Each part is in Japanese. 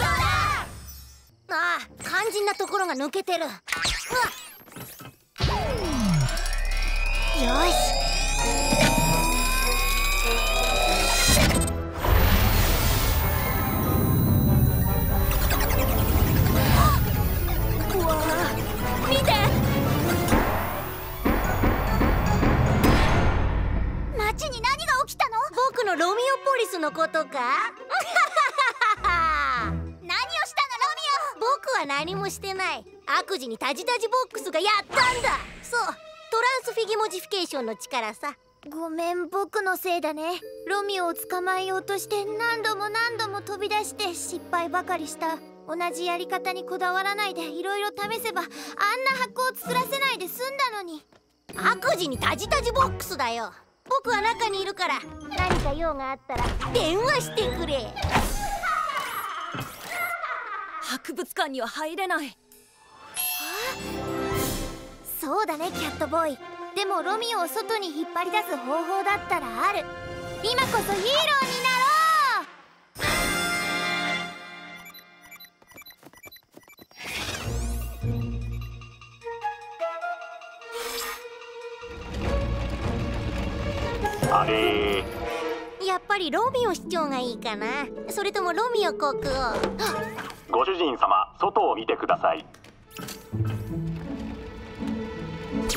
ああ肝心なところが抜けてる。よし。のロミオポリスのことか？は何もしてない。悪事にタジタジボックスがやったんだ。そう。トランスフィギモジフィケーションの力さ。オごめん僕のせいだね。ロミオを捕まえようとして何度も何度も飛び出して失敗ばかりした。同じやり方にこだわらないでいろいろ試せばあんな箱を作らせないで済んだのに。悪事にタジタジボックスだよ。僕は中にいるから。何か用があったら。電話してくれ博物館には入れない。そうだねキャットボーイ。でもロミオを外に引っ張り出す方法だったらある。今こそヒーローになろう！あれ？やっぱりロミオ市長がいいかな。それともロミオ国王ご主人様外を見てください。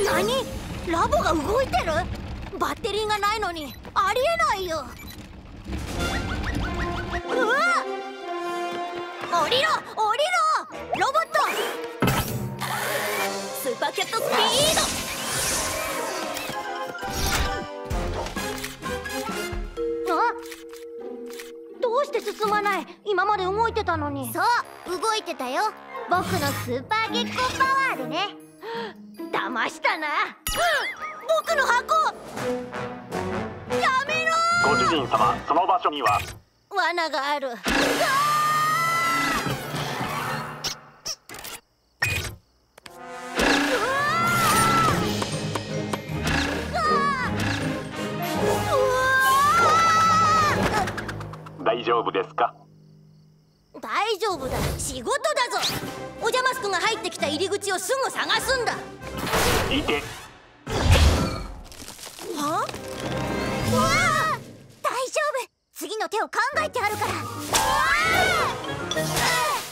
何？ラボが動いてる？バッテリーがないのに。ありえないよ。うわ降りろ！降りろ！ロボット！スーパーキャットスピーあうして進まない？今まで動いてたのに。そう動いてたよ。僕のスーパー月光パワーでね。騙したな。僕の箱！やめろ！ご主人様その場所には。罠がある大丈夫ですか？大丈夫だ。仕事だぞ。お邪魔スクが入ってきた入り口をすぐ探すんだ。いて。は？わあ大丈夫。次の手を考えてあるから。うわあ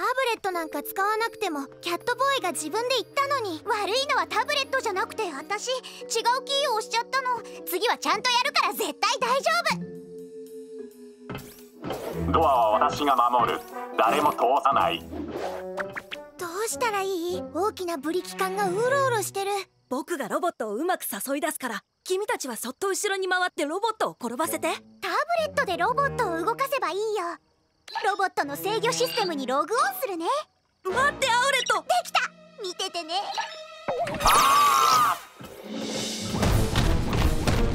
タブレットなんか使わなくてもキャットボーイが自分で言ったのに。悪いのはタブレットじゃなくて私違うキーを押しちゃったの。次はちゃんとやるから絶対大丈夫。ドアは私が守る。誰も通さない。どうしたらいい？大きなブリキ缶がうろうろしてる。僕がロボットをうまく誘い出すから君たちはそっと後ろに回ってロボットを転ばせて。タブレットでロボットを動かせばいいよロボットの制御システムにログオンするね。待ってアウレット。できた。見ててね。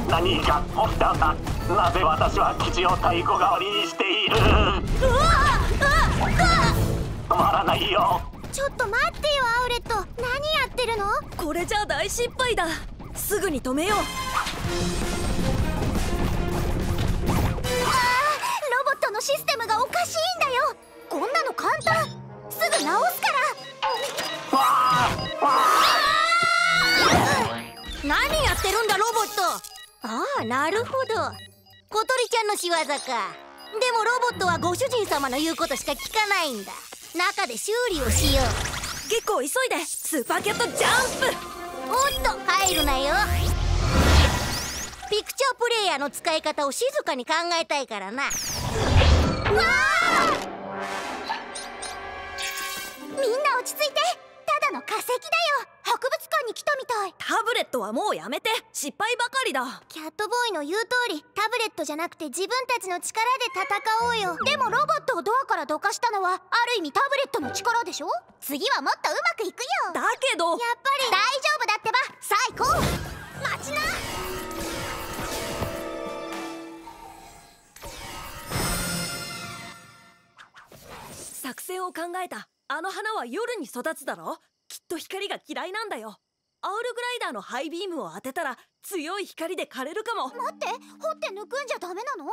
何が起きたんだ。なぜ私は基地を太鼓代わりにしている？止まらないよ。ちょっと待ってよアウレット。何やってるの？これじゃ大失敗だ。すぐに止めようのシステムがおかしいんだよ。こんなの簡単。すぐ直すから。何やってるんだロボット。ああなるほど。小鳥ちゃんの仕業か。でもロボットはご主人様の言うことしか聞かないんだ。中で修理をしよう。結構急いで。スーパーキャットジャンプ。おっと入るなよ。ピクチャープレイヤーの使い方を静かに考えたいからな落ち着いて。ただの化石だよ。博物館に来たみたい。タブレットはもうやめて。失敗ばかりだ。キャットボーイの言う通りタブレットじゃなくて自分たちの力で戦おうよ。でもロボットをドアからどかしたのはある意味タブレットの力でしょ？次はもっとうまくいくよ。だけど。やっぱり大丈夫だってば。さあ行こう待ちな作戦を考えた。あの花は夜に育つだろ？きっと光が嫌いなんだよ。アウルグライダーのハイビームを当てたら強い光で枯れるかも。待って掘って抜くんじゃダメなの？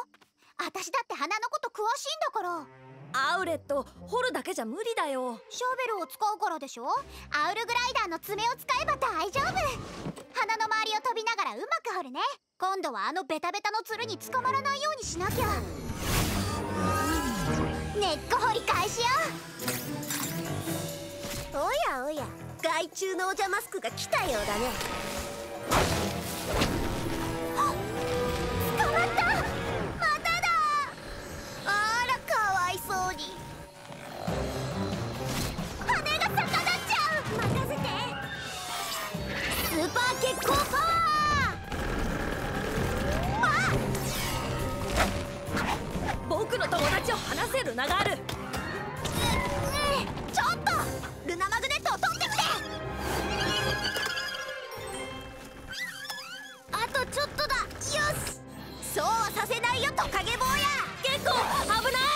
私だって花のこと詳しいんだから。アウレット掘るだけじゃ無理だよ。ショベルを使うからでしょ？アウルグライダーの爪を使えば大丈夫。花の周りを飛びながらうまく掘るね。今度はあのベタベタのつるに捕まらないようにしなきゃ根っこ掘り開始よ。おやおや害虫のお邪魔スクが来たようだね。捕まった。まただ。あらかわいそうに。羽が逆立っちゃう。任せて。スーパー血行パワー僕の友達を話せる名がある。ちょっと。ルナマグネットを取ってきてあとちょっとだ。よし。そうはさせないよトカゲ坊や。結構危ない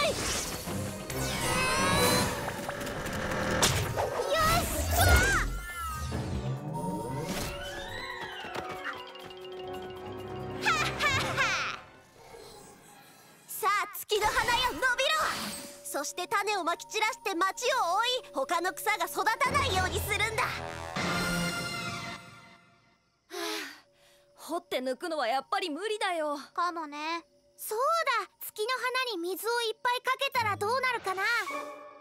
き散らして町を覆い他の草が育たないようにするんだ。掘って抜くのはやっぱり無理だよ。かもね。そうだ月の花に水をいっぱいかけたらどうなるかな。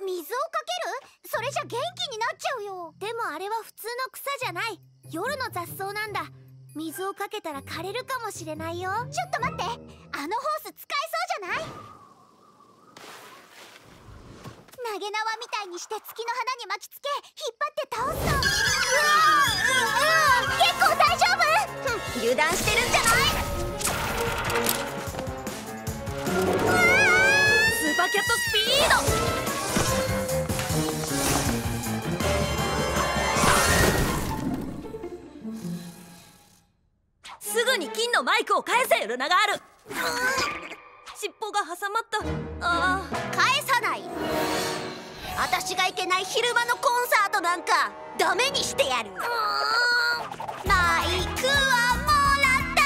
水をかける？それじゃ元気になっちゃうよ。でもあれは普通の草じゃない。夜の雑草なんだ。水をかけたら枯れるかもしれないよ。ちょっと待ってあのホース使えそうじゃない？投げ縄みたいにして月の花に巻きつけ引っ張って倒すのうわうわ結構大丈夫。油断してるんじゃない？スーパーキャットスピード。すぐに金のマイクを返せルナがある尻尾が挟まった。あ返さない。私が行けない昼間のコンサートなんかダメにしてやる。マイクはもらった。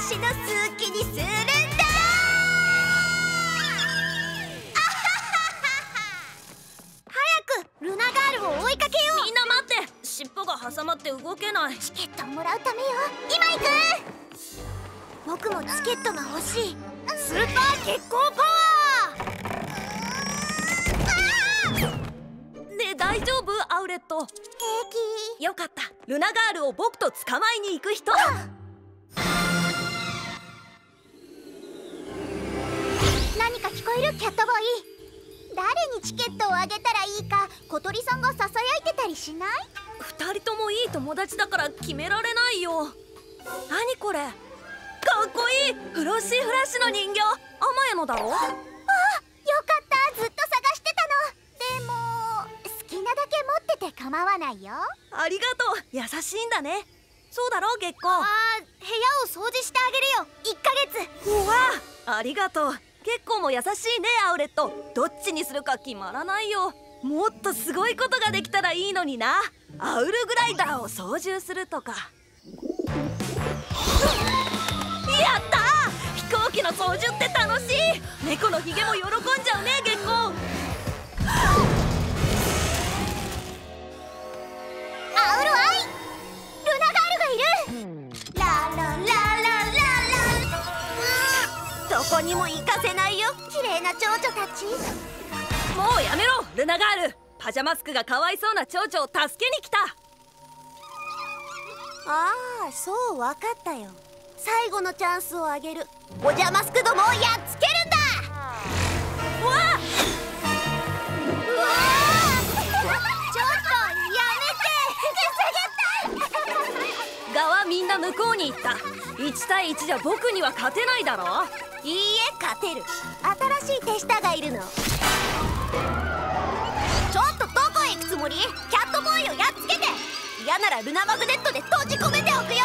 私の好きにするんだ。早くルナガールを追いかけよみんな待って。尻尾が挟まって動けない。チケットもらうためよ。今行く僕もチケットが欲しい。スーパー血行パワー。ねえ大丈夫？アウレット。平気。よかった。ルナガールを僕と捕まえに行く人。何か聞こえるキャットボーイ？誰にチケットをあげたらいいか小鳥さんがささやいてたりしない？二人ともいい友達だから決められないよ。何これ？かっこいい。フロッシーフラッシュの人形。アマヤのだろ？あよかった。ずっと探してたの。でも好きなだけ持ってて構わないよ。ありがとう。優しいんだね。そうだろ月光？あ部屋を掃除してあげるよ。1ヶ月。うわありがとう。結構も優しいねアウレット。どっちにするか決まらないよ。もっとすごいことができたらいいのにな。アウルグライダーを操縦するとかやった飛行機の操縦って楽しい。猫のひげも喜んじゃうね月光アウルアイルナガールがいるララララララどこにも行かせないよ綺麗な蝶々たちもうやめろルナガールパジャマスクがかわいそうな蝶々を助けに来たああそうわかったよ最後のチャンスをあげる。お邪魔スクどもをやっつけるんだ。わあ。うわちょっとやめて。ガはみんな向こうに行った。1対1じゃ僕には勝てないだろ。いいえ勝てる。新しい手下がいるの。ちょっとどこへ行くつもり？キャットボーイをやっつけて。嫌ならルナマグネットで閉じ込めておくよ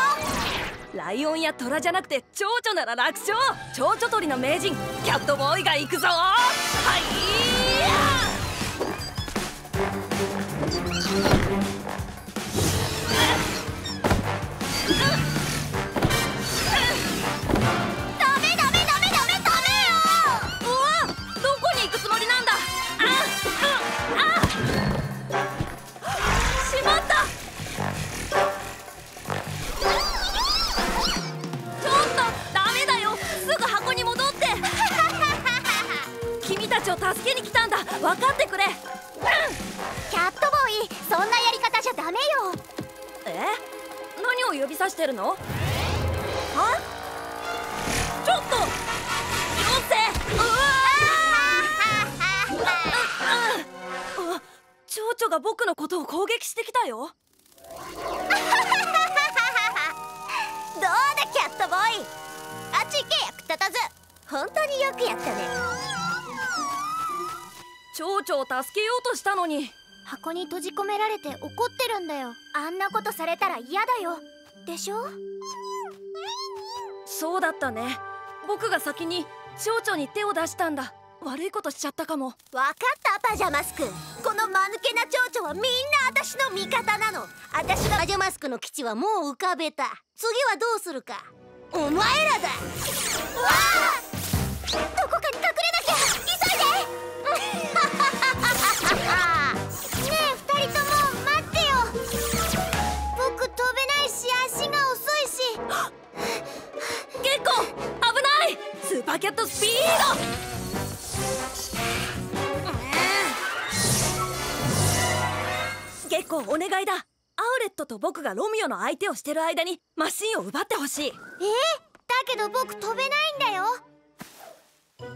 ライオンやトラじゃなくて蝶々なら楽勝蝶々取りの名人キャットボーイが行くぞ。はい。でしょ？そうだったね。僕が先に蝶々に手を出したんだ。悪いことしちゃったかも。わかったパジャマスク。この間抜けな蝶々はみんな私の味方なの。私がパジャマスクの基地はもう浮かべた。次はどうするか。お前らだ。うわあ！どこかにーパーキャットスピード！結構お願いだ。アウレットと僕がロミオの相手をしてる間にマシンを奪ってほしい。えだけど僕飛べないんだよ。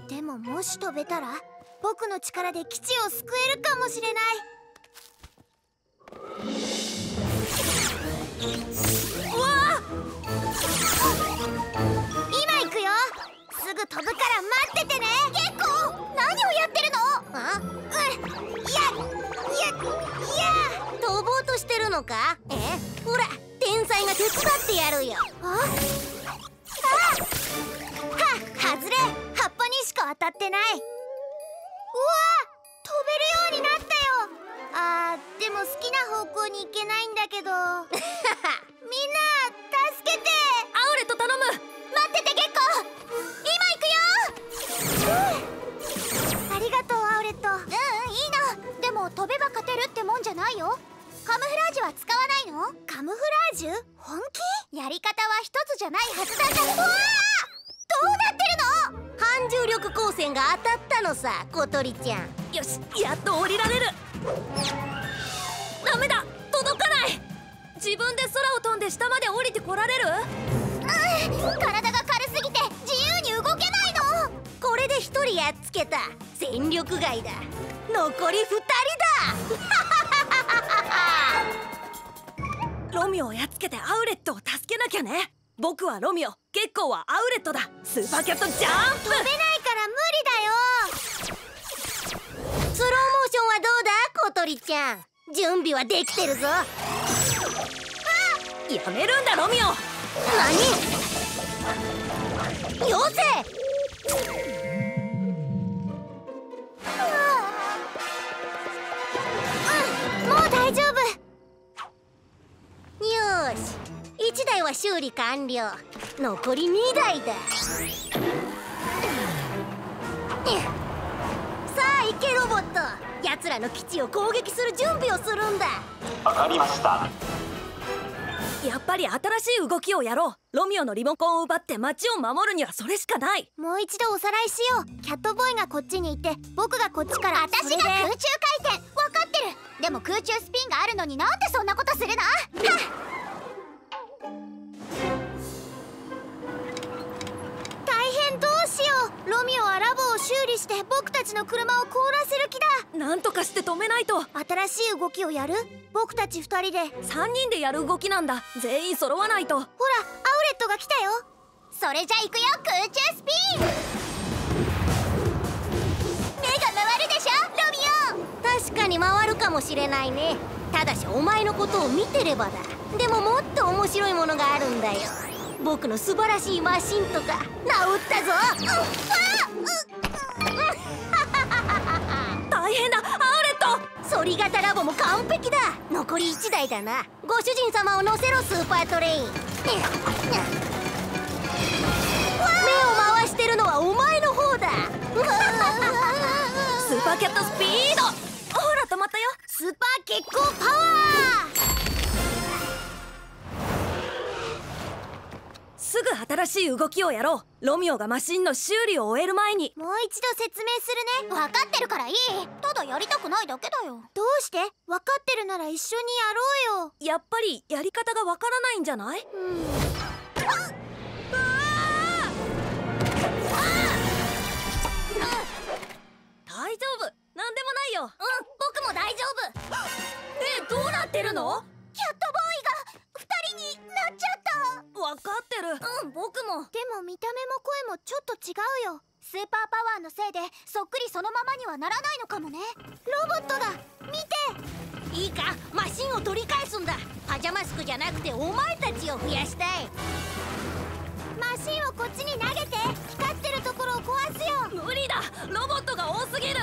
でももし飛べたら僕の力で基地を救えるかもしれない。すぐ飛ぶから待っててね。結構。何をやってるの？あ？うん。いやいやいや。飛ぼうとしてるのか？え？ほら天才が手伝ってやるよ。あ？あは外れ。葉っぱにしか当たってない。うわ飛べるようになったよ。あーでも好きな方向に行けないんだけど。みんな助けて。アウレット頼む。待ってて結構ありがとうアウレット。うんいいのでも飛べば勝てるってもんじゃないよ。カムフラージュは使わないの？カムフラージュ？本気？やり方は一つじゃないはずだったうわー！どうなってるの？反重力光線が当たったのさ小鳥ちゃん。よしやっと降りられる。ダメだ！届かない！自分で空を飛んで下まで降りてこられる？うん体がこれで一人やっつけた。戦力外だ。残り二人 ロミオをやっつけてアウレットを助けなきゃね。僕はロミオ。結構はアウレットだ。スーパーキャットジャンプ。飛べないから無だスローモーションはどうだ？小鳥ちゃん。準備はできてるぞ。やめるんだロミオ。何？よせうん。もう大丈夫。よし。1台は修理完了。残り2台だ。さあ行けロボット。奴らの基地を攻撃する準備をするんだ。わかりました。やっぱり新しい動きをやろう。ロミオのリモコンを奪って街を守るにはそれしかない。もう一度おさらいしよう。キャットボーイがこっちに行って僕がこっちから私が空中回転。分かってる。でも空中スピンがあるのになんでそんなことするの？は大変どうしよう。ロミオはラボを修理して僕たちの車を凍らせるなんとかして止めないと。新しい動きをやる？僕たち二人で。ほら3人でやる動きなんだ。全員揃わないと。アウレットが来たよ。それじゃ行くよ空中スピン。目が回るでしょロミオ。確かに回るかもしれないね。ただしお前のことを見てればだ。でももっと面白いものがあるんだよ。僕の素晴らしいマシンとか。治ったぞ。大変だ。アウレット。ソリ型ラボも完璧だ。残り1台だな。ご主人様を乗せろスーパートレイン。目を回してるのはお前の方だ。スーパーキャットスピード。ほら止まったよ。スーパー結構パワーすぐ新しい動きをやろう。ロミオがマシンの修理を終える前に。もう一度説明するね。分かってるからいい。ただやりたくないだけだよ。どうして？分かってるなら一緒にやろうよ。やっぱりやり方がわからないんじゃない、うん。大丈夫。何でもないよ。うん。僕も大丈夫。ねえどうなってるの？キャットボーイが人になっちゃった。分かってる。うん僕も。でも見た目も声もちょっと違うよ。スーパーパワーのせいでそっくりそのままにはならないのかもね。ロボットだ。見て。いいか。マシンを取り返すんだ。パジャマスクじゃなくてお前たちを増やしたい。マシンをこっちに投げて光ってるところを壊すよ。無理だ。ロボットが多すぎる。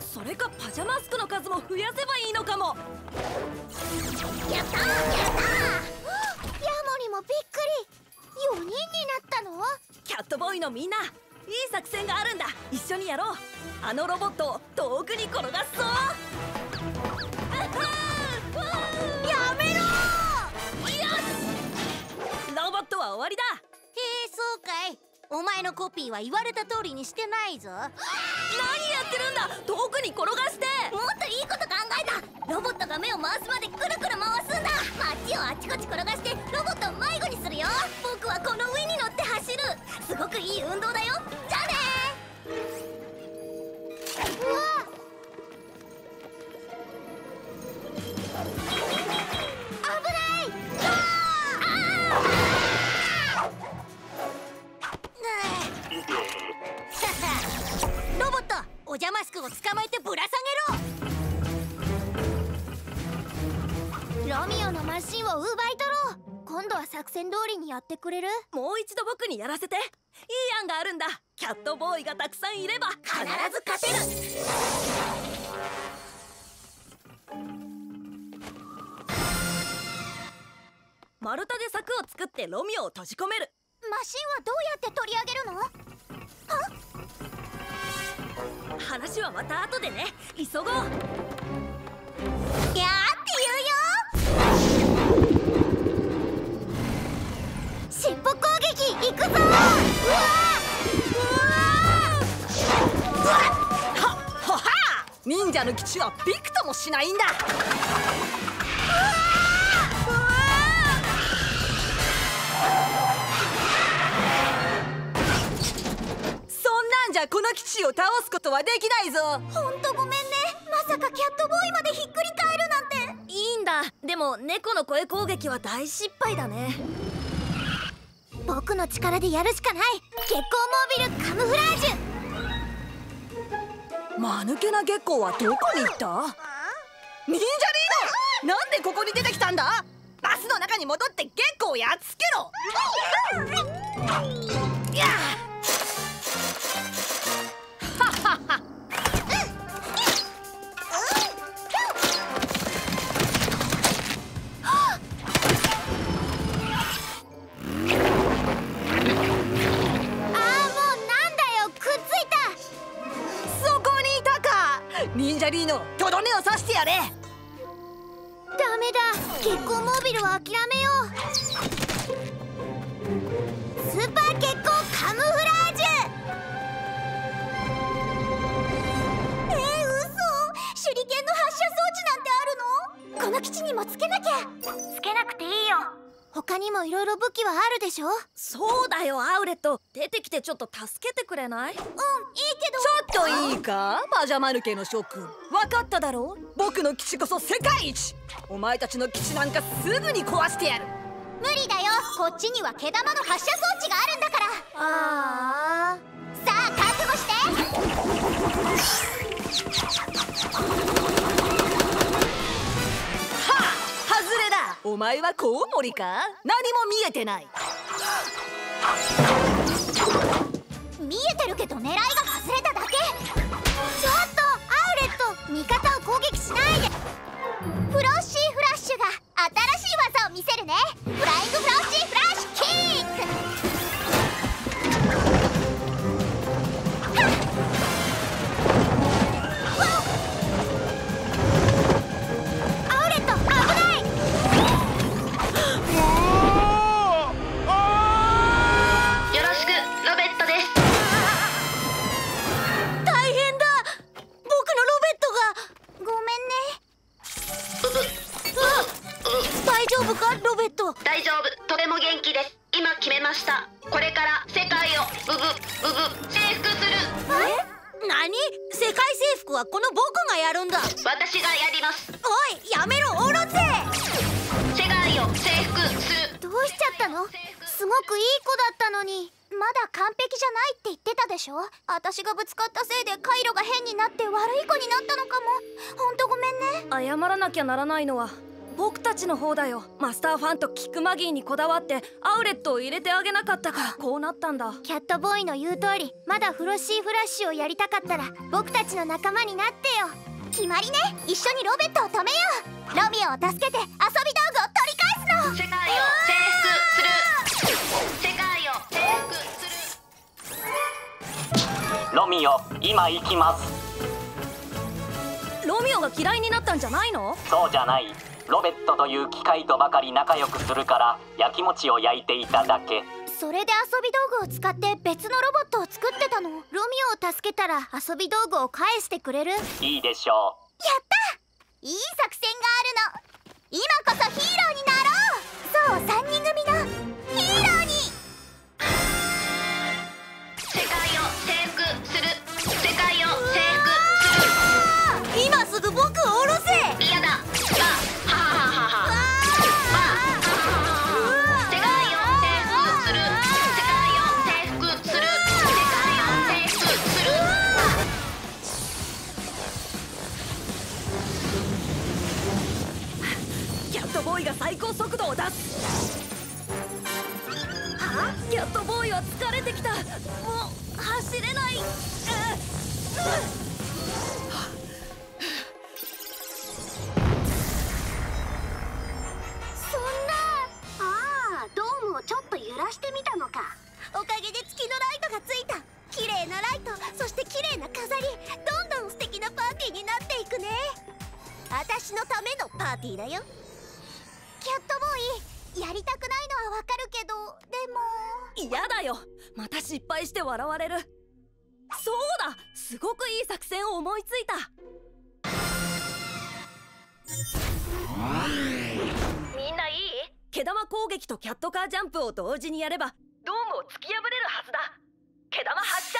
それかパジャマスクの数も増やせばいいのかも。やったやったびっくり。4人になったの？キャットボーイのみんないい作戦があるんだ。一緒にやろう。あのロボットを遠くに転がすぞ。やめろ！よしロボットは終わりだ。へえそうかい。お前のコピーは言われた通りにしてないぞ。何やってるんだ！遠くに転がして！もっといいこと考えた！ロボットが目を回すまでくるくる回すんだ。街をあちこち転がしてロボットを迷子にするよ。僕はこの上に乗って走る。すごくいい運動だよ。じゃあね。危ないあ ロボットお邪魔マスクを捕まえてぶら下げろ。ロミオのマシンを奪い取ろう。今度は作戦通りにやってくれる？もう一度僕にやらせて。いい案があるんだ。キャットボーイがたくさんいれば必ず勝てる。丸太で柵を作ってロミオを閉じ込める。マシンはどうやって取り上げるの？話はまた後でね。急ごう。尻尾攻撃いくぞ!うわ!う忍者の基地はびくともしないんだ!そんなんじゃこの基地を倒すことはできないぞ!ほんとごめんね。まさかキャットボーイまでひっくり返るなんて。いいんだ。でも猫の声攻撃は大失敗だね。僕の力でやるしかない。月光モービルカムフラージュ。間抜けな月光はどこに行った？忍者リード！なんでここに出てきたんだ？バスの中に戻って月光をやっつけろ！やっ忍者リーノとどめを刺してやれ。ダメだ。結婚モービルは諦めよう。スーパー結婚カムフラージュ。えー、嘘。手裏剣の発射装置なんてあるの？この基地にもつけなきゃ。つけなくていいよ。他にもいろいろ武器はあるでしょ？そうだよアウレット。出てきてちょっと助けてくれない？うんいいけど。ちょっといいか？マジャマルケの諸君分かっただろ？僕の基地こそ世界一！お前たちの基地なんかすぐに壊してやる。無理だよ。こっちには毛玉の発射装置があるんだから。ああさあ覚悟して。お前はコウモリか？何も見えてない。見えてるけど狙いが外れただけ。ちょっとアウレット味方を攻撃しないで。フロッシーフラッシュが新しい技を見せるね。フライングフロッシーフラッシュキックないのは僕たちの方だよ。マスターファンとキックマギーにこだわってアウレットを入れてあげなかったか。らこうなったんだ。キャットボーイの言う通りまだフロッシーフラッシュをやりたかったら僕たちの仲間になってよ。決まりね。一緒にロベットを止めよう。ロミオを助けて遊び道具を取り返すの。世界を征服する。世界を征服する。ロミオ今行きますロミオが嫌いになったんじゃないの？そうじゃない。ロベットという機械とばかり仲良くするから焼き餅を焼いていただけ。それで遊び道具を使って別のロボットを作ってたの？ロミオを助けたら遊び道具を返してくれる？やったいいでしょいい作戦があるの。今こそヒーローになろう！そう3人組のヒーローに！世界を今すぐ僕を下ろせ。る嫌だ。わははボーイが最高速度を出す。キャットボーイは疲れてきた。もう走れない。そんしてみたのか。おかげで月のライトがついた。綺麗なライト。そして綺麗な飾り。どんどん素敵なパーティーになっていくね。私のためのパーティーだよ。キャットボーイやりたくないのはわかるけど。でも。嫌だよ。また失敗して笑われる。そうだ。すごくいい作戦を思いついた毛玉攻撃とキャットカージャンプを同時にやればドームを突き破れるはずだ。毛玉発射。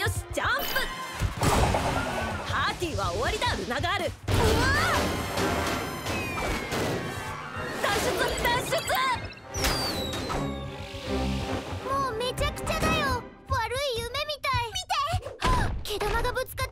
よしジャンプ。パーティーは終わりだルナガール。脱出脱出。もうめちゃくちゃだよ。悪い夢みたい。見て。毛玉がぶつかって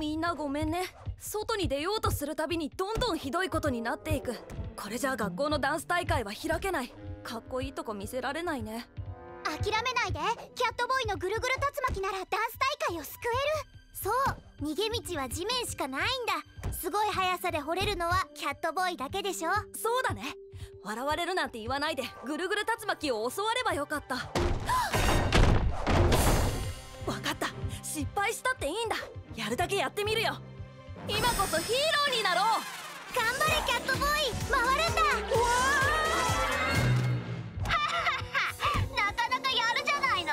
みんなごめんね。外に出ようとするたびにどんどんひどいことになっていく。これじゃあ学校のダンス大会は開けない。かっこいいとこ見せられないね。諦めないで。キャットボーイのぐるぐる竜巻ならダンス大会を救える。そう。逃げ道は地面しかないんだ。すごい速さで掘れるのはキャットボーイだけでしょ。そうだね。笑われるなんて言わないで。ぐるぐる竜巻を教わればよかった。わかった失敗したっていいんだ。やるだけやってみるよ。今こそヒーローになろう。頑張れキャットボーイ。回るんだ。なかなかやるじゃないの。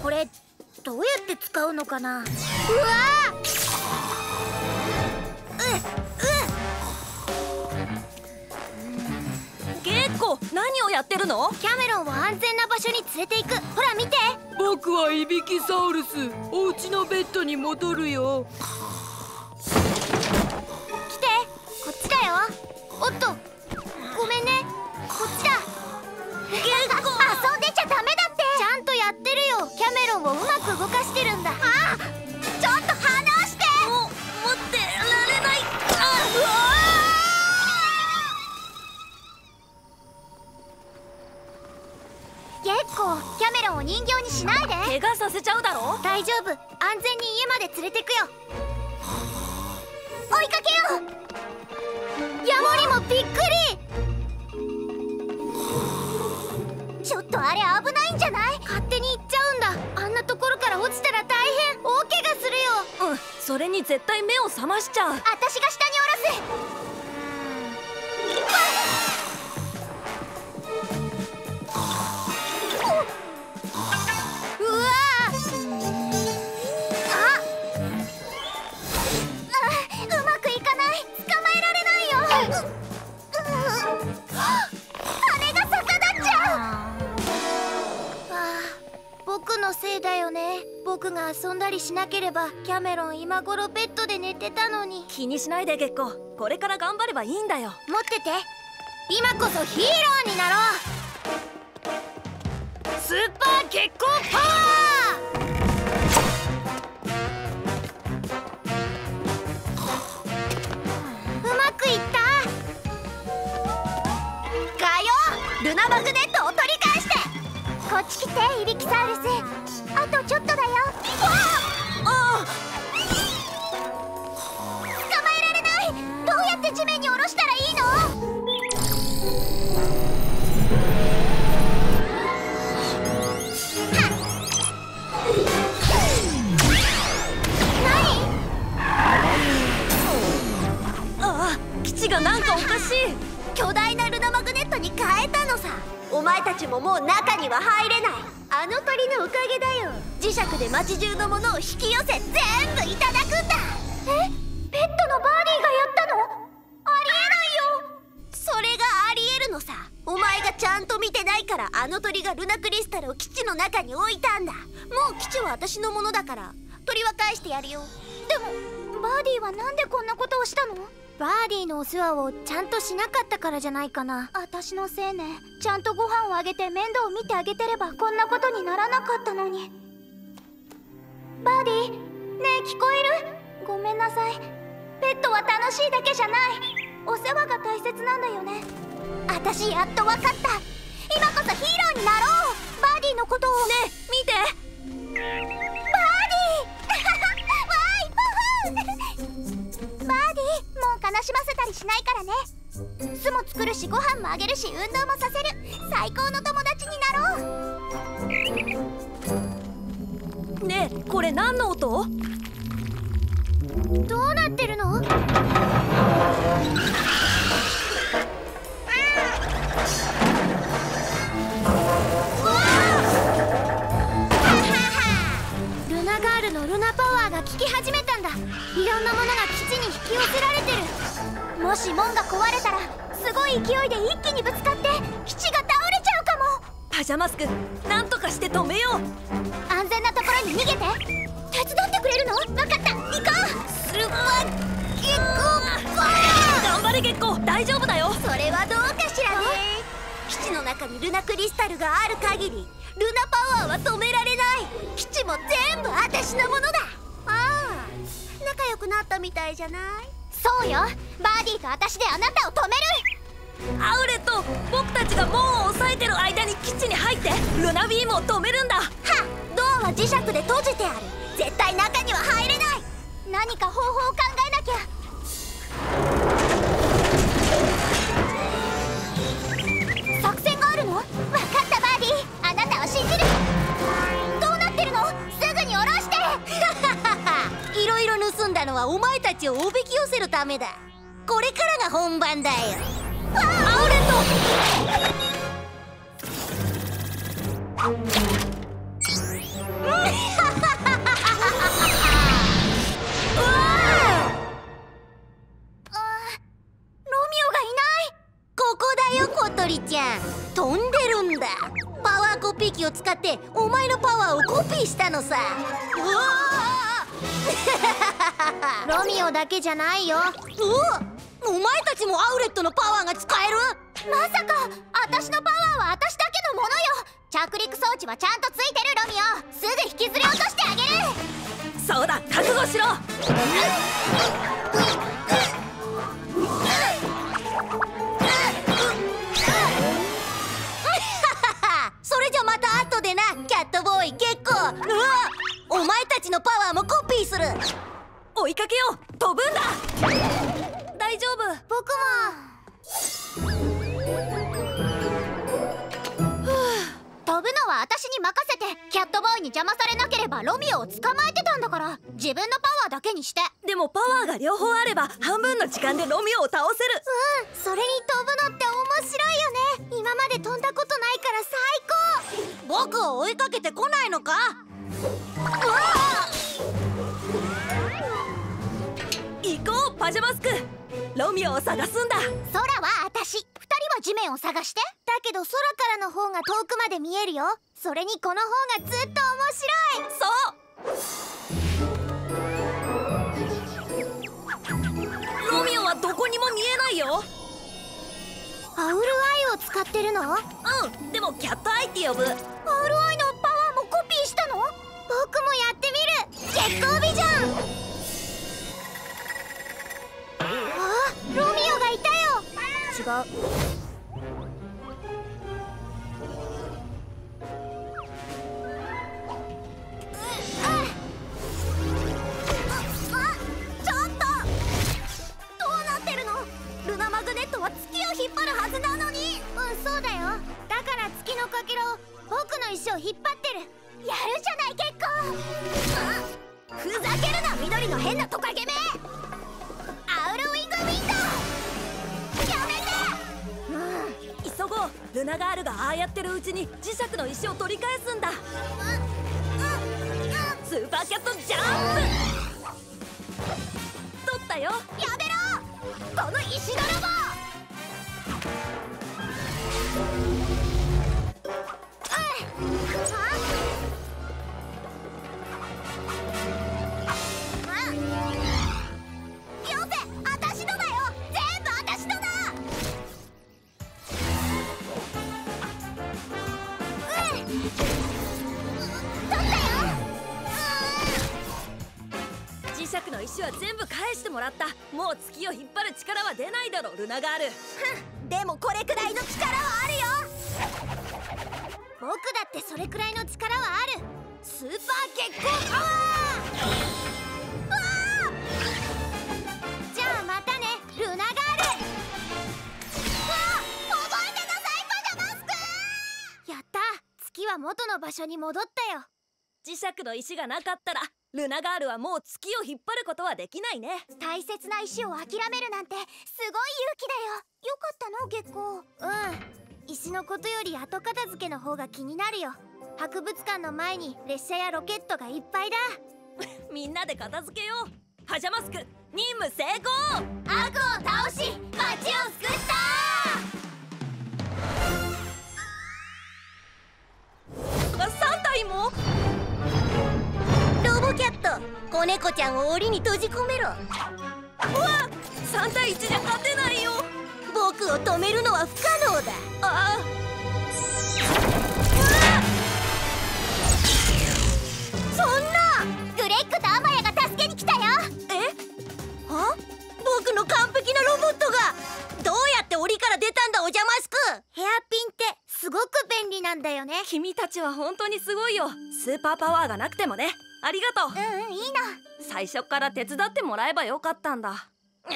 これどうやって使うのかなうわ結構何をやってるの？キャメロンを安全な場所に連れて行く。ほら見て。僕はいびきサウルス。お家のベッドに戻るよ。来て。こっちだよ。おっと。ごめんね。こっちだ。結構。遊んでちゃダメだって。ちゃんとやってるよ。キャメロンをうまく動かメロンを人形にしないで。怪我させちゃうだろ？大丈夫。安全に家まで連れてくよ。追いかけよう。ヤモリもびっくり。ちょっとあれ危ないんじゃない？勝手に行っちゃうんだ。あんなところから落ちたら大変。大怪我するよ。うん。それに絶対目を覚ましちゃう。私が下に下ろすよね。僕が遊んだりしなければキャメロン今頃ベッドで寝てたのに。気にしないで月光これから頑張ればいいんだよ。持ってて。今こそヒーローになろう。スーパー月光パワー。うまくいった。ガヨルナマグネットを取り返して。こっち来てイビキサウルスあとちょっとだよあ捕まえられないどうやって地面に下ろしたらいいの？ああ基地がなんかおかしい。巨大なルナマグネットに変えたのさ。お前たちももう中には入れない。あの鳥のおかげだよ。磁石で街中のものを引き寄せ全部いただくんだ。え？ペットのバーディーがやったの？ありえないよ。それがありえるのさ。お前がちゃんと見てないからあの鳥がルナクリスタルを基地の中に置いたんだ。もう基地は私のものだから。鳥は返してやるよ。でもバーディーはなんでこんなことをしたの？バーディーのお世話をちゃんとしなかったからじゃないかな。私のせいね。ちゃんとご飯をあげて面倒を見てあげてればこんなことにならなかったのに。バーディーねえ聞こえる？ごめんなさい。ペットは楽しいだけじゃない。お世話が大切なんだよね。私やっと分かった。今こそヒーローになろう。バーディーのことを。ね見て。バーディー。わーいパフーバーディーもう悲しませたりしないからね。巣も作るしご飯もあげるし運動もさせる。最高の友達になろう。ねえこれ何の音？どうなってるの？ルのルナパワーが効き始めたんだ。いろんなものが基地に引き寄せられてる。もし門が壊れたらすごい勢いで一気にぶつかって基地が倒れちゃうかも。パジャマスクなんとかして止めよう。安全なところに逃げて。手伝ってくれるの？分かった。行こう。スーパーキックパワ頑張れ月光。大丈夫だよ。ーそれはどうかしらね。基地の中にルナクリスタルがある限りルナパワーは止められない。基地も全部私のものだ。ああ仲良くなったみたいじゃない？そうよ。バーディーと私であなたを止める。アウレット僕たちが門を押さえてる間に基地に入ってルナビームを止めるんだ。はっドアは磁石で閉じてある。絶対中には入れない。何か方法を考えなきゃ盗んだのはお前たちをおびき寄せるためだ。これからが本番だよ。アウレットあーロミオがいない。ここだよ小鳥ちゃん。飛んでるんだ。パワーコピー機を使ってお前のパワーをコピーしたのさ。うわ ロミオだけじゃないよ。おお前たちもアウレットのパワーが使える？まさか私のパワーは私だけのものよ。着陸装置はちゃんとついてるロミオ。すぐ引きずり落としてあげる。そうだ覚悟しろ。それじゃまた後なキャットボーイ結構うわお前たちのパワーもコピーする追いかけよう飛ぶんだ大丈夫僕も飛ぶのは私に任せてキャットボーイに邪魔されないばロミオを捕まえてたんだから自分のパワーだけにして。でもパワーが両方あれば半分の時間でロミオを倒せる。うんそれに飛ぶのって面白いよね。今まで飛んだことないから最高。僕を追いかけてこないのか？行こうパジャマスク。ロミオを探すんだ。空は私は地面を探して。だけど空からの方が遠くまで見えるよ。それにこの方がずっと面そう。ロミオはどこにも見えないよ。白いアウルアイを使ってるの？アウルうんでもキャットアイって呼ぶ。アイのパワーもコピーしたの？僕もやってみる。月光ビジョンあロミオがいたよ違う。ちょっと。どうなってるの？ルナマグネットは月を引っ張るはずなのに。うんそうだよ。だから月のかけらを僕の石を引っ張ってる。やるじゃない結構。ふざけるな緑の変なトカゲめ。アウルウィングウィンド急ごう。ルナガールがああやってるうちに磁石の石を取り返すんだ。スーパーキャットジャンプ。取ったよ。やめろ。この石泥棒よせ石は全部返してもらった。もう月を引っ張る力は出ないだろルナガール。でもこれくらいの力はあるよ。僕だってそれくらいの力はある。スーパー月光パワー。じゃあまたねルナガール。わあ覚えてなさいパジャマスク！やった月は元の場所に戻ったよ。磁石の石がなかったらルナガールはもう月を引っ張ることはできないね。大切な石を諦めるなんてすごい勇気だよ。よかったの月光。うん。石のことより後片付けの方が気になるよ。博物館の前に列車やロケットがいっぱいだ。みんなで片付けよう。パジャマスク任務成功。悪を倒し街を救った。あ3体も？キャット。子猫ちゃんを檻に閉じ込めろ。うわ3対1じゃ勝てないよ。僕を止めるのは不可能だ。あそんな。グレッグとアマヤが助けに来たよ。え？あ僕の完璧なロボットが。どうやって檻から出たんだお邪魔スクヘアピンってすごく便利なんだよね。君たちは本当にすごいよ。スーパーパワーがなくてもねありがとう。うんうんいいの。最初から手伝ってもらえばよかったんだ。うん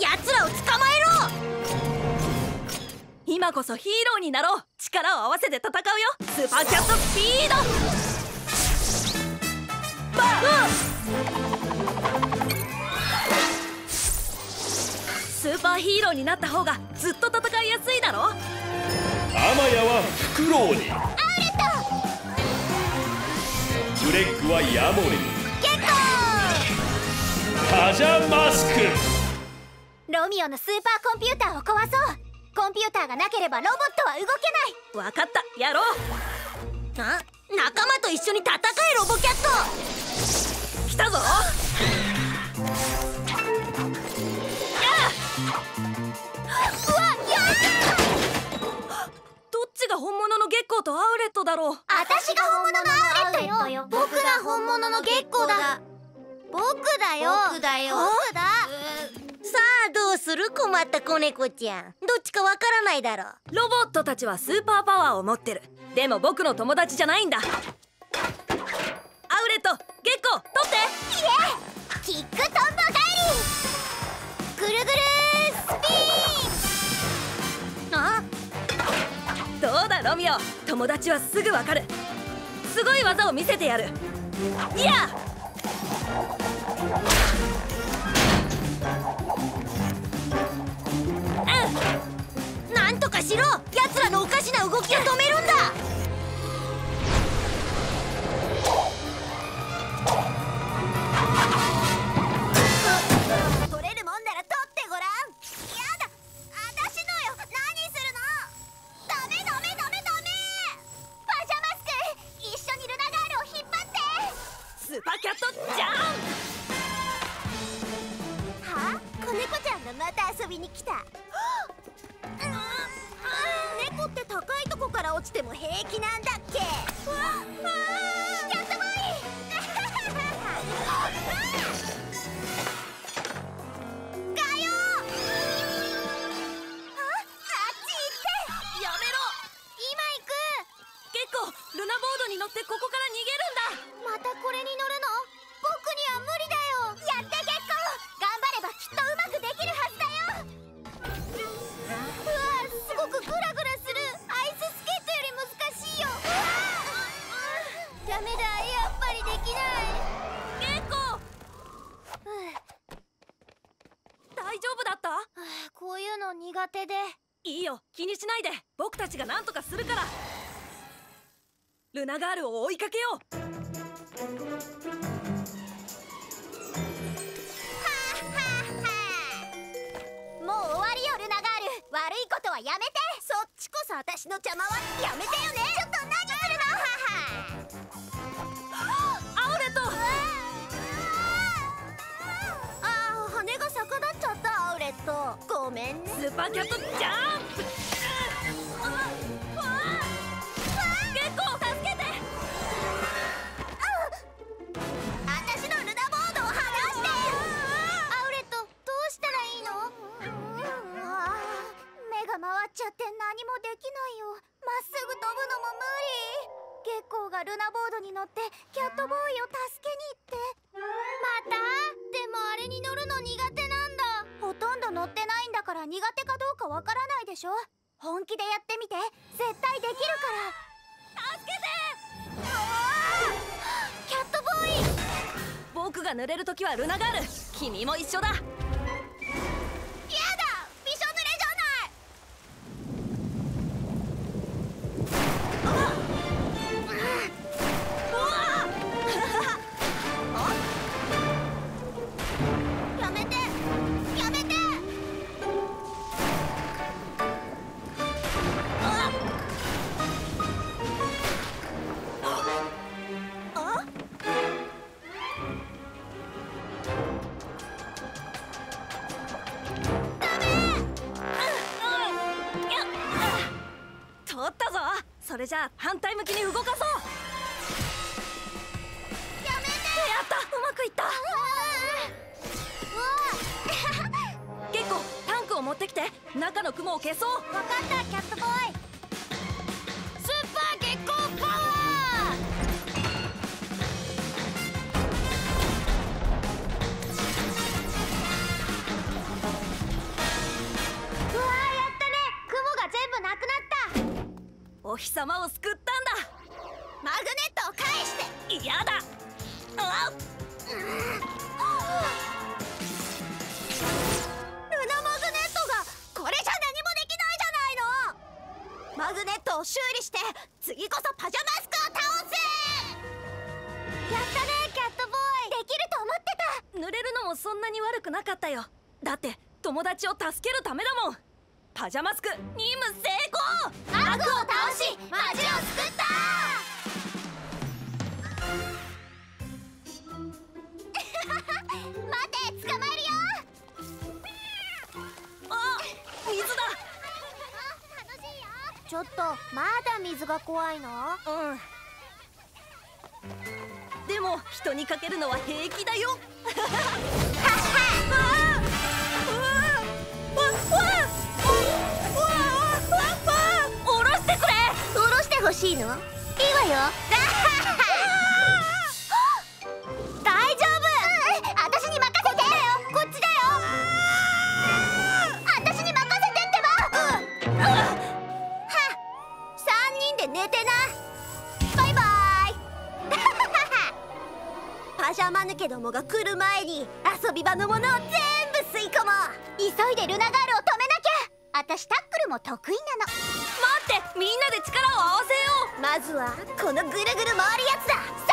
奴らを捕まえろ。今こそヒーローになろう。力を合わせて戦うよ。スーパーキャットスピード。バースーパーヒーローになった方がずっと戦いやすいだろ。アマヤはフクロウにグレッグはヤモリ。にパジャマスク。ロミオのスーパーコンピューターを壊そう。コンピューターがなければロボットは動けない。わかった。やろう。あ？仲間と一緒に戦えロボキャット。来たぞちが本物の月光とアウレットだろう。私が本物のアウレットよ。僕が本物の月光だ。僕だよ。僕だよ。僕だ。さあどうする？困った子猫ちゃん。どっちかわからないだろロボットたちはスーパーパワーを持ってる。でも僕の友達じゃないんだ。アウレット月光取って。キックトンボ返り。ぐるぐるスピン。あ？どうだロミオ？友達はすぐわかる。すごい技を見せてやる。いや！うん！なんとかしろ！奴らのおかしな動きを止めるんだ！猫ちゃんがまた遊びに来た。猫って高いとこから落ちても平気なんだっけ。ガヨあっち行って。やめろ。今行く。結構ルナボードに乗ってここから逃げるんだ。またこれに乗ルナガールを追いかけよう。もう終わりよルナガール。悪いことはやめて。そっちこそ私の邪魔はやめてよね。ちょっと何するの？アウレットああ羽が逆立っちゃったアウレットごめんね。スーパーキャットジャンプはルナガール君も一緒だそれじゃあ反対向きに動かそう。やめて。やった。うまくいった。結構タンクを持ってきて中の雲を消そう。わかったキャットボーイお日様を救ったんだ。マグネットを返して。嫌だ。あルナマグネットがこれじゃ何もできないじゃないの。マグネットを修理して次こそパジャマスクを倒すやったねキャットボーイ。できると思ってた。濡れるのもそんなに悪くなかったよ。だって友達を助けるためだもん。パジャマスク任務成功悪を倒し街を救った。ちょっとまだ水が怖いの？うん。でも人にかけるのは平気だよ。下 下ろしいの？いいわよ。大丈夫、私に任せて。こっちだよ。私に任せてってば、は3人で寝てな。バイバイ。パジャマ抜けどもが来る前に遊び場のものを全部吸い込もう。急いでルナガールを止めなきゃ。私タックルも得意なの。待ってみんなで力を合わせよう。まずはこのぐるぐる回るやつだ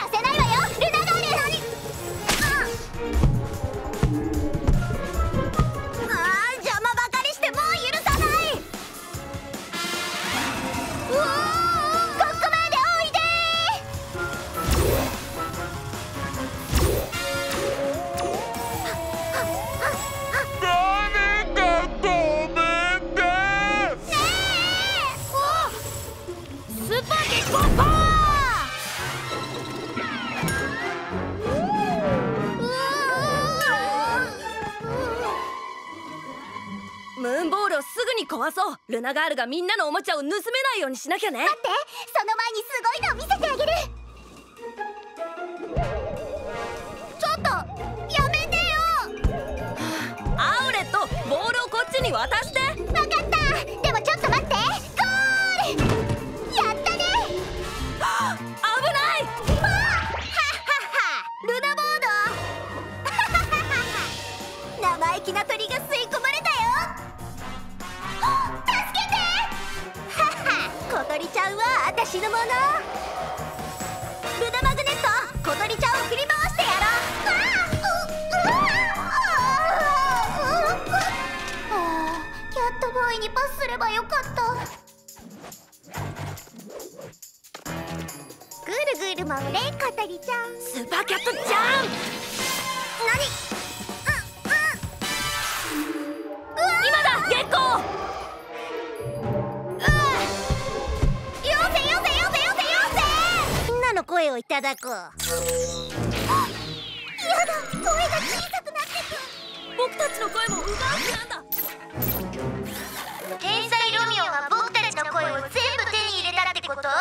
壊そう。ルナガールがみんなのおもちゃを盗めないようにしなきゃね。待って。声も奪う気なんだ天才ロミオは僕たちの声を全部手に入れたってこと？そうよ。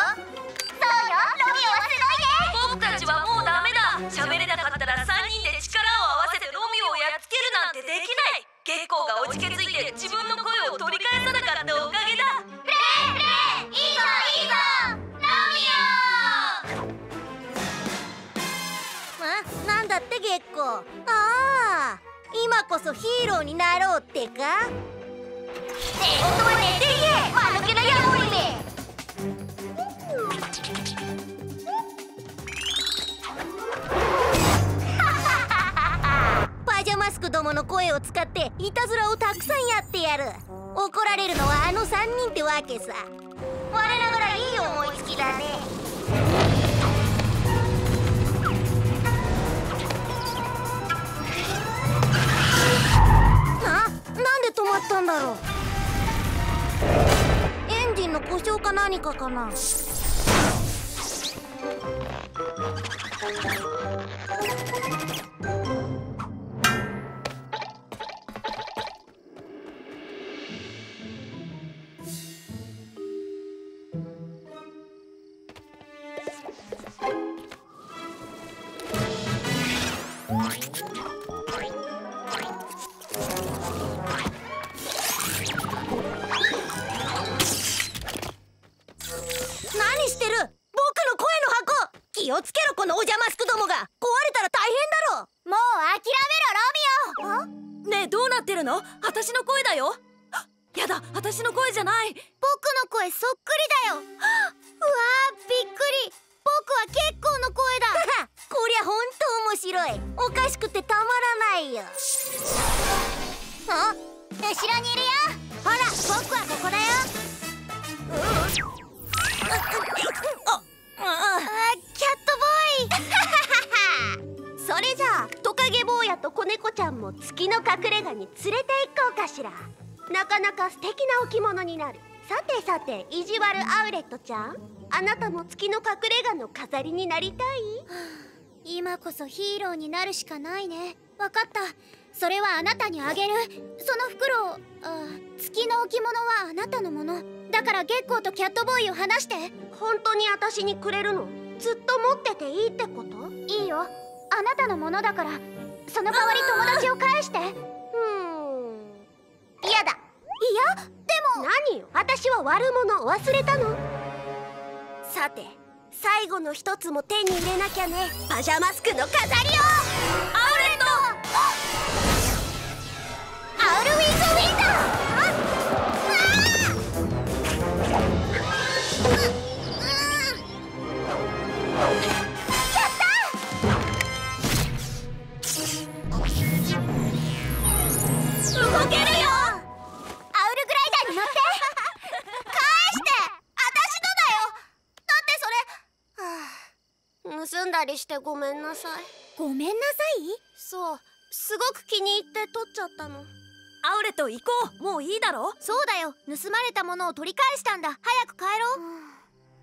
ロミオはすごい。ね僕たちはもうダメだ喋れなかったら3人で力を合わせてロミオをやっつけるなんてできない。月光が落ちけついて自分のこそヒーローになろうってか？オってことはねでいえ間抜けな野郎めパジャマスクどもの声を使っていたずらをたくさんやってやる。怒られるのはあの3人ってわけさ。我ながらいい思いつきだね。なんで止まったんだろう。エンジンの故障か何かかな。かしくてたまらないよ。あ後ろにいるよ。ほら僕はここだよ。あキャットボーイそれじゃあトカゲ坊やと子猫ちゃんも月の隠れ家に連れて行こうかしらなかなか素敵な置物になるさてさて意地悪アウレットちゃんあなたも月の隠れ家の飾りになりたい今こそヒーローになるしかないね。わかった。それはあなたにあげる。その袋を。あ月の置物はあなたのもの。だから月光とキャットボーイを離して。本当に私にくれるの？ずっと持ってていいってこと？いいよ。あなたのものだから。その代わり友達を返して。うーん。嫌だ。いやでも。何よ？私は悪者。を忘れたの？さて最後の一つも手に入れなきゃね。パジャマスクの飾りを。アウレットアウルウィウィンれ、はあ、盗んだりしてごめんなさい。ごめんなさい？そう。すごく気に入って取っちゃったの。アウレット行こう。もういいだろ？そうだよ。盗まれたものを取り返したんだ。早く帰ろう、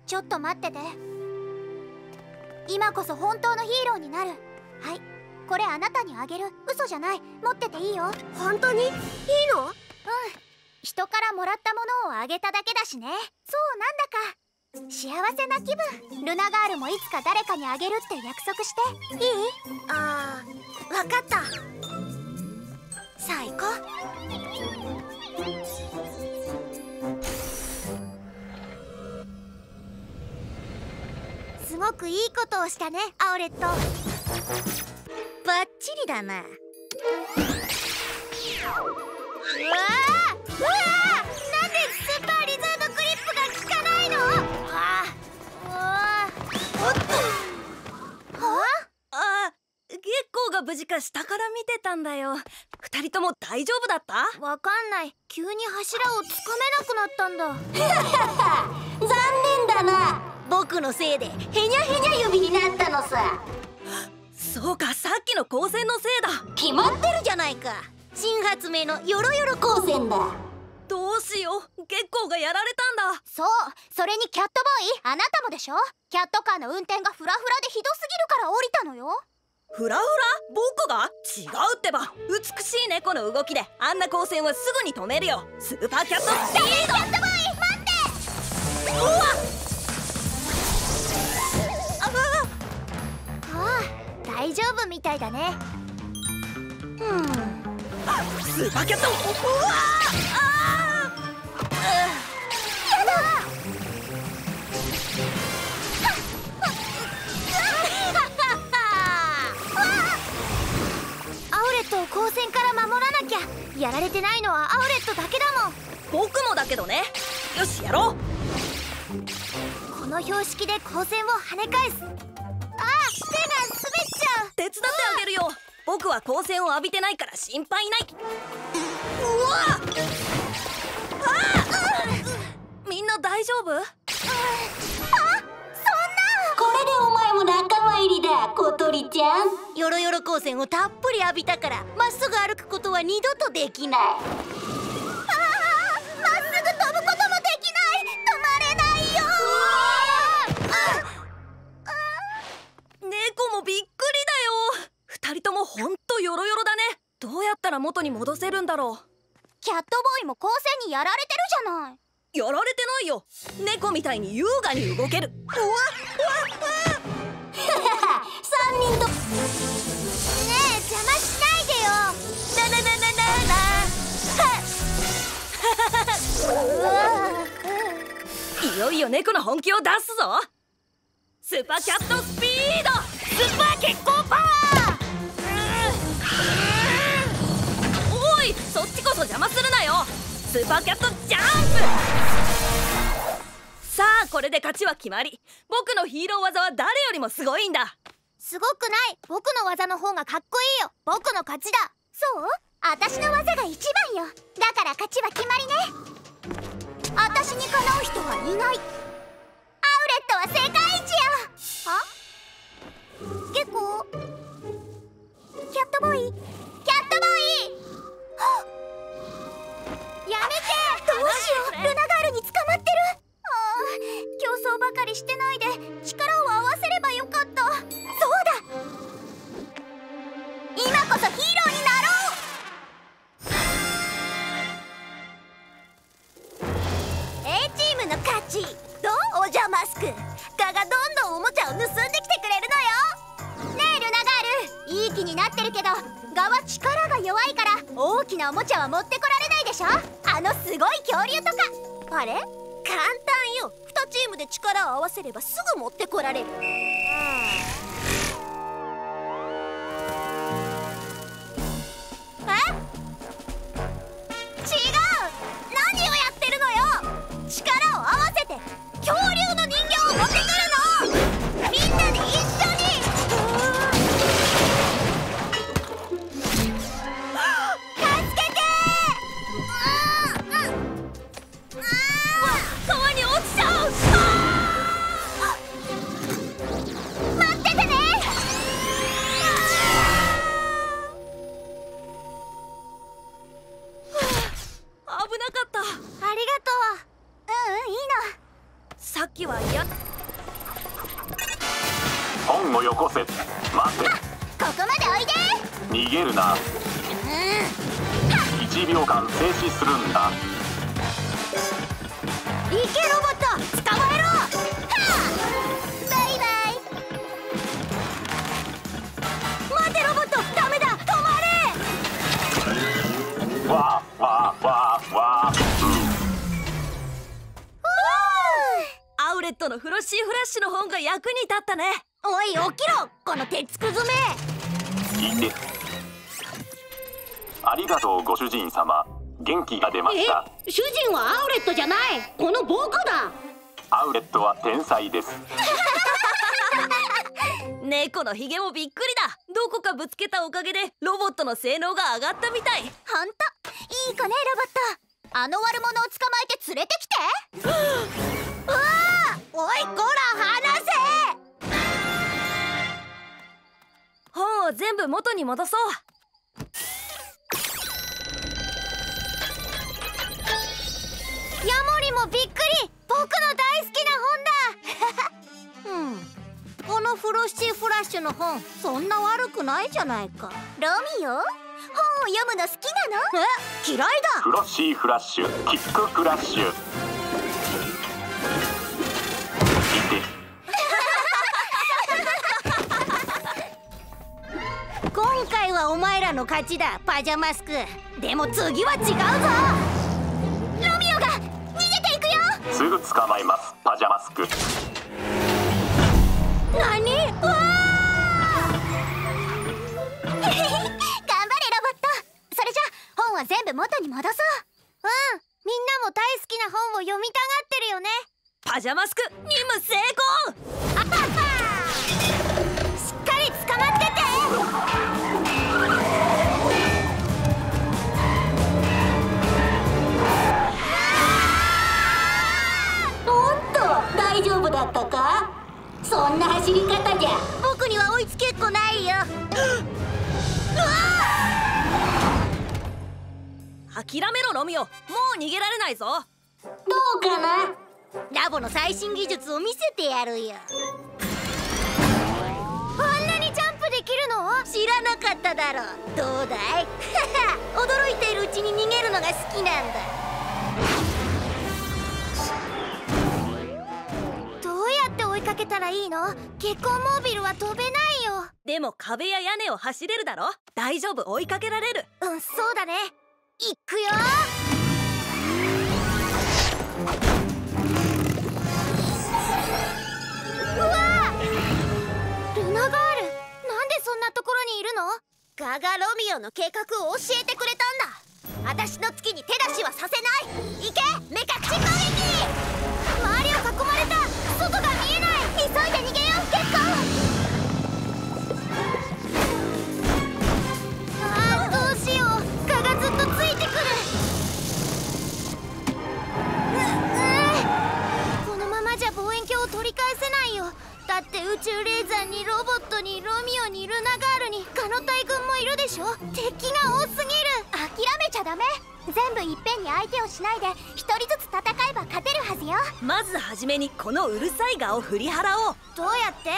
ちょっと待ってて。今こそ本当のヒーローになる。はい。これあなたにあげる。嘘じゃない。持ってていいよ。本当に？いいの？うん。人からもらったものをあげただけだしね。そうなんだか幸せな気分。ルナガールもいつか誰かにあげるって約束して。いい？あーわかった。さあ行こう。すごくいいことをしたねアオレット。バッチリだな。うわ無事か下から見てたんだよ。二人とも大丈夫だった？わかんない。急に柱をつかめなくなったんだ。残念だな。僕のせいでへにゃへにゃ指になったのさ。そうかさっきの光線のせいだ。決まってるじゃないか。新発明のヨロヨロ光線だ。どうしよう。月光がやられたんだ。そう。それにキャットボーイ？あなたもでしょ？キャットカーの運転がフラフラでひどすぎるから降りたのよフラフラ？僕が？違うってば。美しい猫の動きであんな光線はすぐに止めるよ。スーパーキャットスピード！キャットボーイ待ってうわ！ああ大丈夫みたいだね。スーパーキャット！うわあやだ光線から守らなきゃやられてないのはアオレットだけだもん。僕もだけどね。よしやろう。この標識で光線を跳ね返す。ああ手が滑っちゃう。手伝ってあげるよ。僕は光線を浴びてないから心配ない。うわああみんな大丈夫？これでお前も仲間入りだ小鳥ちゃん。ヨロヨロ光線をたっぷり浴びたからまっすぐ歩くことは二度とできない。ああまっすぐ飛ぶこともできない。止まれないよ。猫もびっくりだよ。二人ともほんとヨロヨロだね。どうやったら元に戻せるんだろう。キャットボーイも光線にやられてるじゃない。やられてないよ。猫みたいに優雅に動ける。うわ三 人とねえ邪魔しないでよ。なななななな。いよいよ猫の本気を出すぞ。スーパーキャットスピード。スーパー血行パワー。おいそっちこそ邪魔するなよ。スーパーキャットジャンプ。さあこれで勝ちは決まり。僕のヒーロー技は誰よりもすごいんだ。すごくない。僕の技の方がかっこいいよ。僕の勝ちだ。そう？私の技が一番よ。だから勝ちは決まりね。私にかなう人はいない。アウレットは世界一よあ？結構？キャットボーイ？キャットボーイ！やめて！どうしよう。ルナガールに捕まってる競争ばかりしてないで力を合わせればよかった。そうだ。今こそヒーローになろう。A チームの勝ち。どう？お邪マスクガがどんどんおもちゃを盗んできてくれるのよ。ねえルナガール。いい気になってるけどガは力が弱いから大きなおもちゃは持ってこられないでしょ。あのすごい恐竜とか。あれ？簡単よ。2チームで力を合わせればすぐ持ってこられる。えったみたい。むの好きなの？え？嫌いだ。フロッシーフラッシュキッククラッシュ。いて。今回はお前らの勝ちだパジャマスク。でも次は違うぞ。ロミオが逃げていくよ。すぐ捕まえますパジャマスク。何？は全部元に戻そう。うん。みんなも大好きな本を読みたがってるよね。パジャマスク任務成功。あははしっかり捕まってて。おっと大丈夫だったか？そんな走り方じゃ。僕には追いつけっこないよ 諦めろロミオ。もう逃げられないぞ。どうかな？ラボの最新技術を見せてやるよ。あんなにジャンプできるの？知らなかっただろどうだい？驚いているうちに逃げるのが好きなんだ。どうやって追いかけたらいいの？結婚モービルは飛べないよ。でも壁や屋根を走れるだろ？大丈夫？追いかけられる？うんそうだねいくよ。うわルナガールなんでそんなところにいるの？ガガロミオの計画を教えてくれたんだ。私の月に手出しはさせない。行け！メカチ攻撃周りを囲まれた。外が見えない！急いで逃げよう。結構まずはじめにこのうるさい蛾を振り払おう。どうやって？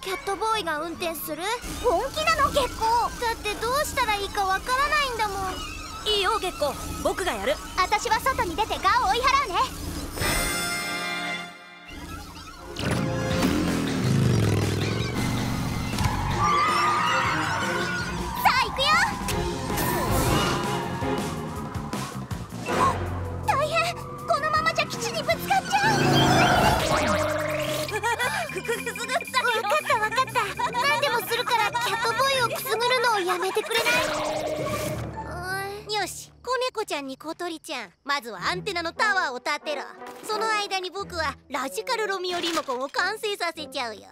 キャットボーイが運転する？本気なの結構だってどうしたらいいかわからないんだもんいいよ結構僕がやる私は外に出てガを追い払うねちゃんに小鳥ちゃん。まずはアンテナのタワーを立てろ。その間に僕はラジカルロミオリモコンを完成させちゃうよ。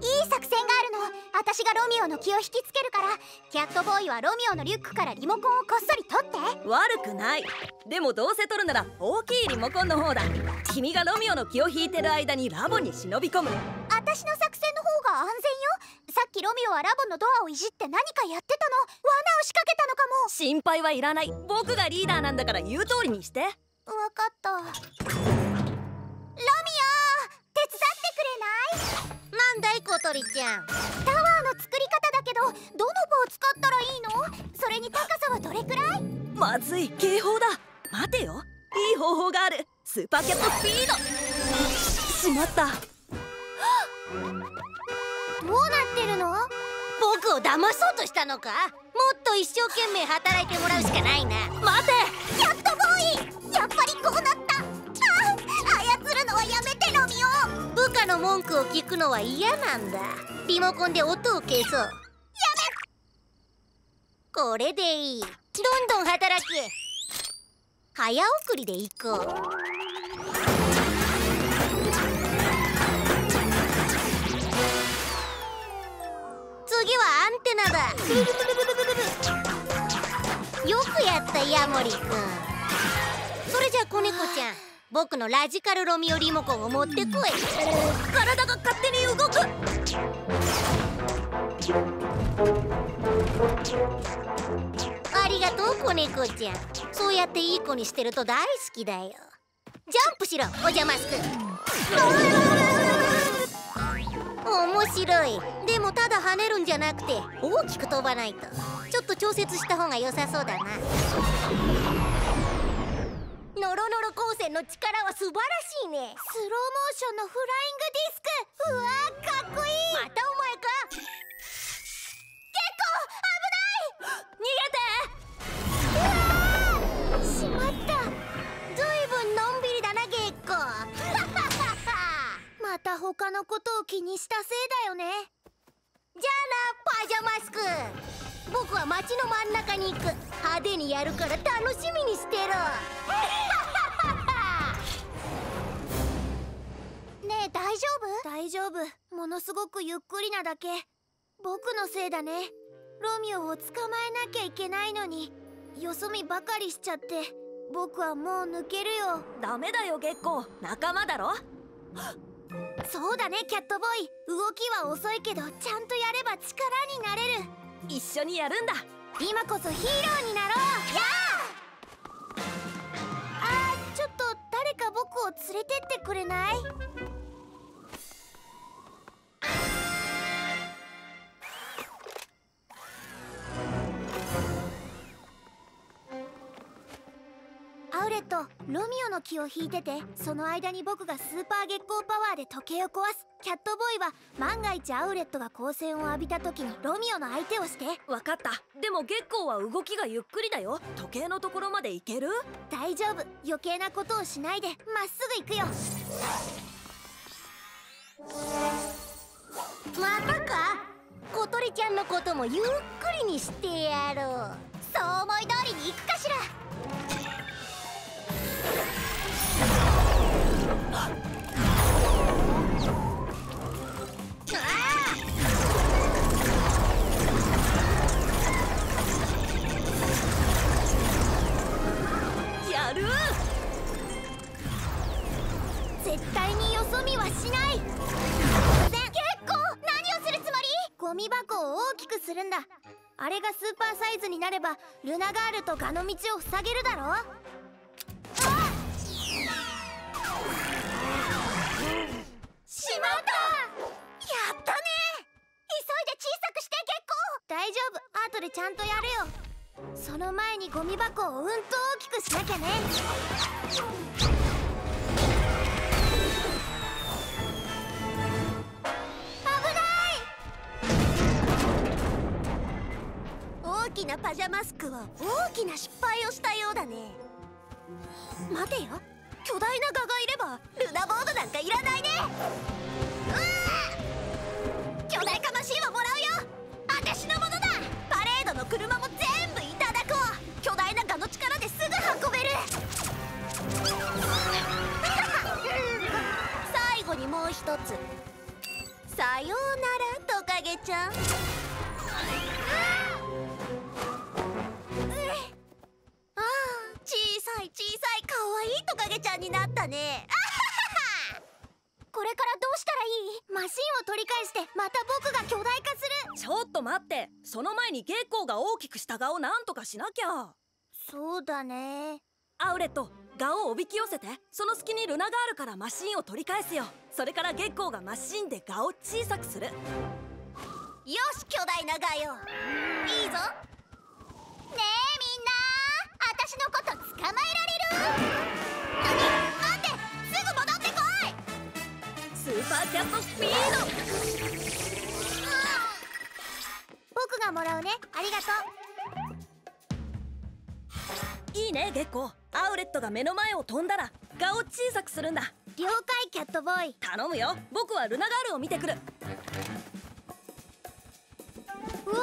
いい作戦があるの。私がロミオの気を引きつけるからキャットボーイはロミオのリュックからリモコンをこっそり取って。悪くない。でもどうせ取るなら大きいリモコンの方だ。君がロミオの気を引いてる間にラボに忍び込む。私の作戦の方が安全よ。さっきロミオはラボのドアをいじって何かやってたの。罠を仕掛けたのかも。心配はいらない。僕がリーダーなんだから言う通りにして。わかった。ロミオ手伝ってくれない？なんだい小鳥ちゃん。タワーの作り方だけどどどの棒使ったらいいの？それに高さはどれくらい？まずい警報だ。待てよ。いい方法がある。スーパーキャットスピード。しまったを騙そうとしたのか？もっと一生懸命働いてもらうしかないな。待て！キャットボーイ！やっぱりこうなった。あ操るのはやめてロミオ部下の文句を聞くのは嫌なんだ。リモコンで音を消そう。やめこれでいい。どんどん働け。早送りで行こう次はアンテナだ。よくやったヤモリくん。それじゃ子猫ちゃん僕のラジカルロミオリモコンを持ってこい。体が勝手に動く。ありがとう子猫ちゃん。そうやっていい子にしてると大好きだよ。ジャンプしろお邪魔すく面白い。でもただ跳ねるんじゃなくて大きく飛ばないと。ちょっと調節した方が良さそうだな。ノロノロ光線の力は素晴らしいね。スローモーションのフライングディスク。うわーかっこいい。またお前か。しまった。また他のことを気にしたせいだよね。じゃあなパジャマスク。僕は街の真ん中に行く。派手にやるから楽しみにしてろ。ねえ大丈夫？大丈夫。ものすごくゆっくりなだけ。僕のせいだね。ロミオを捕まえなきゃいけないのに。よそ見ばかりしちゃって。僕はもう抜けるよ。ダメだよ月光仲間だろ？そうだねキャットボーイ動きは遅いけどちゃんとやれば力になれる。一緒にやるんだ。今こそヒーローになろう。やあーちょっと誰か僕を連れてってくれない？の気を引いててその間に僕がスーパー月光パワーで時計を壊す。キャットボーイは万が一アウレットが光線を浴びた時にロミオの相手をして。わかった。でも月光は動きがゆっくりだよ。時計のところまで行ける？大丈夫。余計なことをしないでまっすぐ行くよ。またか？小鳥ちゃんのこともゆっくりにしてやろう。そう思い通りに行くかしら絶対によそ見はしない。結構何をするつもり？ゴミ箱を大きくするんだ。あれがスーパーサイズになればルナガールとガの道を塞げるだろ？あしまった！やったね！急いで小さくして結構！大丈夫。後でちゃんとやるよ。その前にゴミ箱をうんと大きくしなきゃね。きなパジャマスクは大きな失敗をしたようだね。待てよ。巨大なガがいればルナボードなんかいらないね。うわその前に月光が大きくした顔をなんとかしなきゃ。そうだね。アウレットガをおびき寄せてその隙にルナガールからマシンを取り返すよ。それから月光がマシンでガを小さくする。よし巨大なガヨいいぞ。ねえみんな。私のこと捕まえられる。何？待ってすぐ戻ってこい。スーパーキャットスピー僕がもらうね。ありがとドいいねゲッコ。アウレットが目の前を飛んだら顔を小さくするんだ。う了解キャットボーイ。頼むよ。僕はルナガールを見てくる。うわ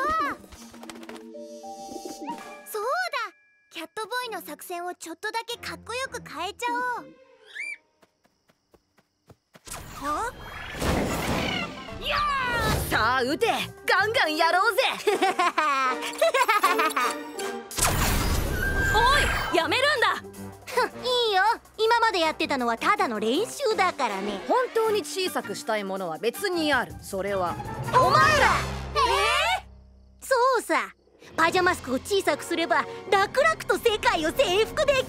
そうだ。キャットボーイの作戦をちょっとだけかっこよく変えちゃおう。は？さあ撃てガンガンやろうぜ。おいやめるんだ。いいよ。今までやってたのはただの練習だからね。本当に小さくしたいものは別にある。それは。お前ら！そうさ。パジャマスクを小さくすれば楽々と世界を征服できる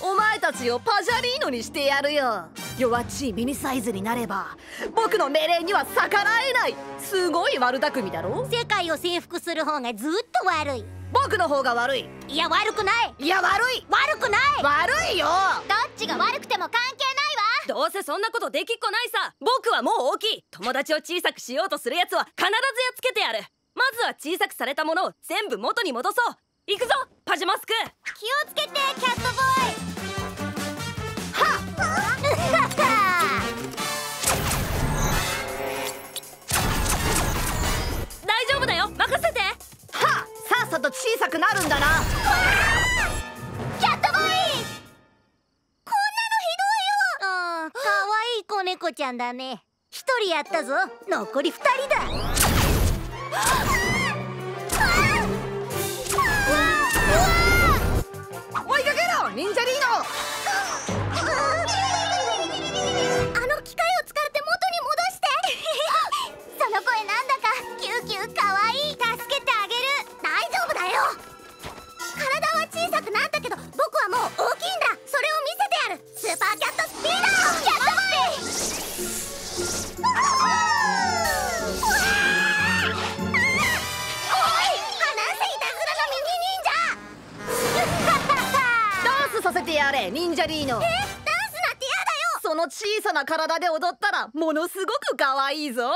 お前たちをパジャリーノにしてやるよ。弱っちいミニサイズになれば僕の命令には逆らえない。すごい悪巧みだろ？世界を征服する方がずっと悪い。僕の方が悪い？いや悪くない。いや悪い？悪くない。悪いよ！どっちが悪くても関係ないわ。どうせそんなことできっこないさ。僕はもう大きい。友達を小さくしようとするやつは必ずやっつけてやる。まずは小さくされたものを全部元に戻そう行くぞパジャマスク。気をつけてキャットボーイ。大丈夫だよ任せて。はっ。さっさと小さくなるんだな。キャットボーイ！うんかわいい子猫ちゃんだね。一人やったぞ。残り二人だ 追いかけろニンジャリーノあの機械を使って元に戻して。その声なんだかキューキューかわいい。助けてあげる。大丈夫だよ。体は小さくなったけど僕はもう大きいんだ。それを見せてやる。スーパーキャットスピード。させてやれニンジャリーノダンスなんてやだよ。その小さな体で踊ったらものすごく可愛いぞ。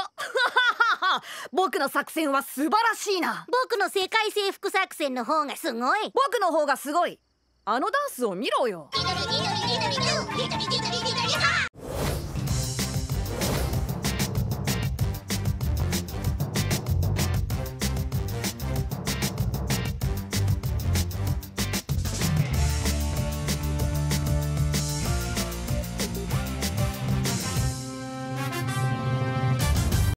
僕の作戦は素晴らしいな。僕の世界征服作戦の方がすごい。僕の方がすごい。あのダンスを見ろよ